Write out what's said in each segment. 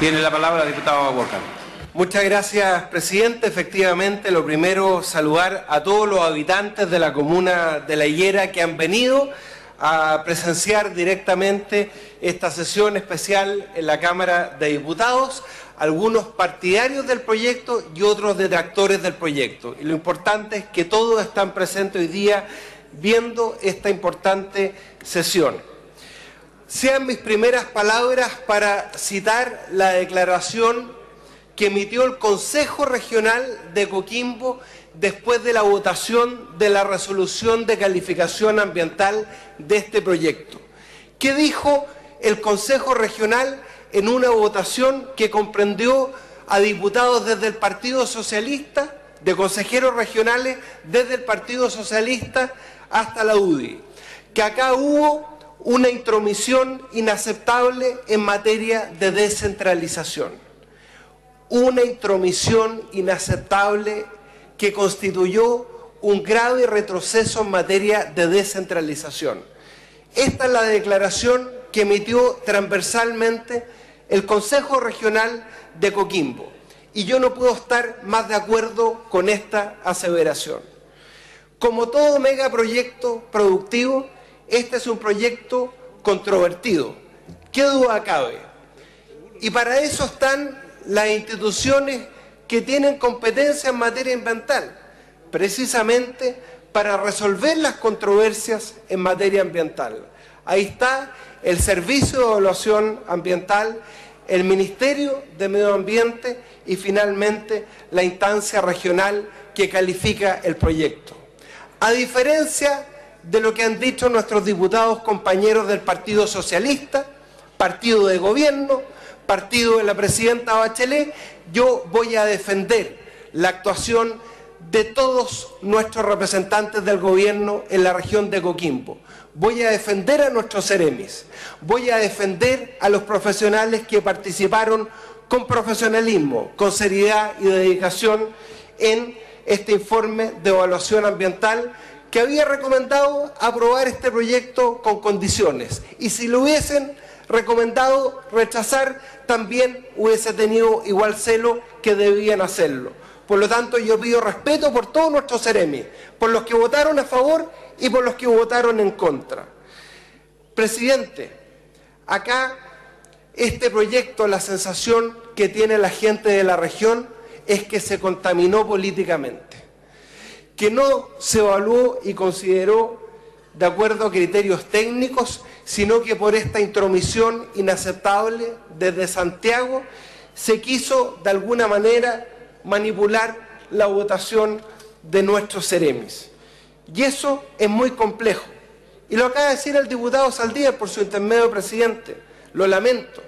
Tiene la palabra el diputado Walker. Muchas gracias, presidente. Efectivamente, lo primero, saludar a todos los habitantes de la comuna de La Higuera que han venido a presenciar directamente esta sesión especial en la Cámara de Diputados, algunos partidarios del proyecto y otros detractores del proyecto. Y lo importante es que todos están presentes hoy día viendo esta importante sesión. Sean mis primeras palabras para citar la declaración que emitió el Consejo Regional de Coquimbo después de la votación de la resolución de calificación ambiental de este proyecto. ¿Qué dijo el Consejo Regional en una votación que comprendió a diputados desde el Partido Socialista, de consejeros regionales desde el Partido Socialista hasta la UDI? Que acá hubo una intromisión inaceptable en materia de descentralización. Una intromisión inaceptable que constituyó un grave retroceso en materia de descentralización. Esta es la declaración que emitió transversalmente el Consejo Regional de Coquimbo. Y yo no puedo estar más de acuerdo con esta aseveración. Como todo megaproyecto productivo, este es un proyecto controvertido. ¿Qué duda cabe? Y para eso están las instituciones que tienen competencia en materia ambiental, precisamente para resolver las controversias en materia ambiental. Ahí está el Servicio de Evaluación Ambiental, el Ministerio de Medio Ambiente y finalmente la instancia regional que califica el proyecto. A diferencia de lo que han dicho nuestros diputados compañeros del Partido Socialista, partido de gobierno, partido de la presidenta Bachelet, yo voy a defender la actuación de todos nuestros representantes del gobierno en la región de Coquimbo. Voy a defender a nuestros seremis, voy a defender a los profesionales que participaron con profesionalismo, con seriedad y dedicación en este informe de evaluación ambiental que había recomendado aprobar este proyecto con condiciones. Y si lo hubiesen recomendado rechazar, también hubiese tenido igual celo que debían hacerlo. Por lo tanto, yo pido respeto por todos nuestros seremis, por los que votaron a favor y por los que votaron en contra. Presidente, acá este proyecto, la sensación que tiene la gente de la región es que se contaminó políticamente, que no se evaluó y consideró de acuerdo a criterios técnicos sino que por esta intromisión inaceptable desde Santiago se quiso de alguna manera manipular la votación de nuestros seremis. Y eso es muy complejo. Y lo acaba de decir el diputado Saldívar por su intermedio presidente. Lo lamento.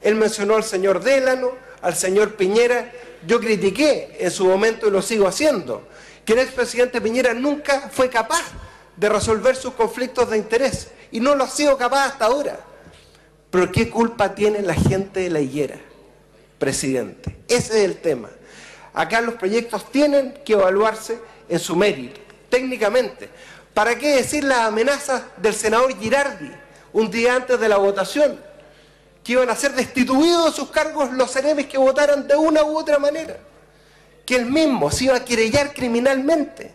Él mencionó al señor Délano, al señor Piñera. Yo critiqué en su momento y lo sigo haciendo, que el expresidente Piñera nunca fue capaz de resolver sus conflictos de interés y no lo ha sido capaz hasta ahora. Pero ¿qué culpa tiene la gente de la higuera, presidente? Ese es el tema. Acá los proyectos tienen que evaluarse en su mérito, técnicamente. ¿Para qué decir las amenazas del senador Girardi un día antes de la votación? Que iban a ser destituidos de sus cargos los seremes que votaran de una u otra manera. Que él mismo se iba a querellar criminalmente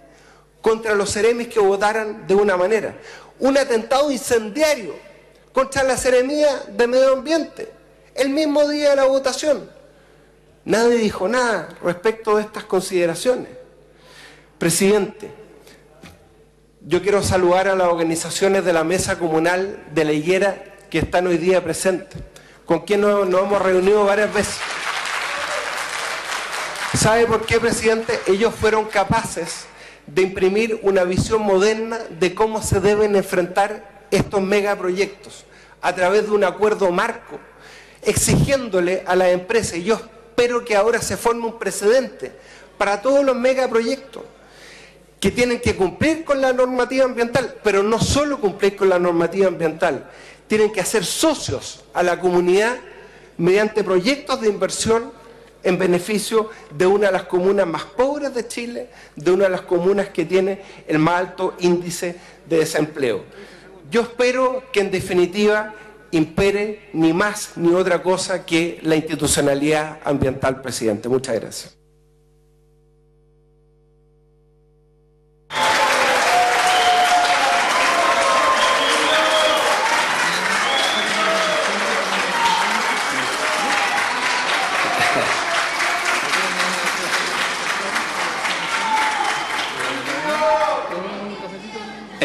contra los seremis que votaran de una manera un atentado incendiario contra la seremía de medio ambiente, el mismo día de la votación. Nadie dijo nada respecto de estas consideraciones. Presidente, yo quiero saludar a las organizaciones de la Mesa Comunal de la Higuera que están hoy día presentes, con quien nos, nos hemos reunido varias veces. ¿Sabe por qué, presidente? Ellos fueron capaces de imprimir una visión moderna de cómo se deben enfrentar estos megaproyectos a través de un acuerdo marco, exigiéndole a las empresas, y yo espero que ahora se forme un precedente para todos los megaproyectos, que tienen que cumplir con la normativa ambiental, pero no solo cumplir con la normativa ambiental, tienen que hacer socios a la comunidad mediante proyectos de inversión en beneficio de una de las comunas más pobres de Chile, de una de las comunas que tiene el más alto índice de desempleo. Yo espero que en definitiva impere ni más ni otra cosa que la institucionalidad ambiental, presidente. Muchas gracias.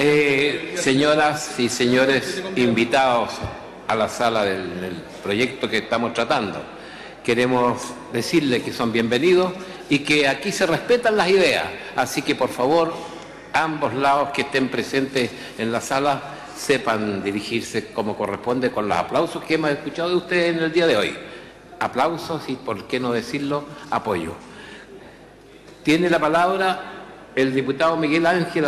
Eh, señoras y señores invitados a la sala del, proyecto que estamos tratando, queremos decirles que son bienvenidos y que aquí se respetan las ideas. Así que por favor, ambos lados que estén presentes en la sala sepan dirigirse como corresponde con los aplausos que hemos escuchado de ustedes en el día de hoy. Aplausos y, por qué no decirlo, apoyo. Tiene la palabra el diputado Miguel Ángel.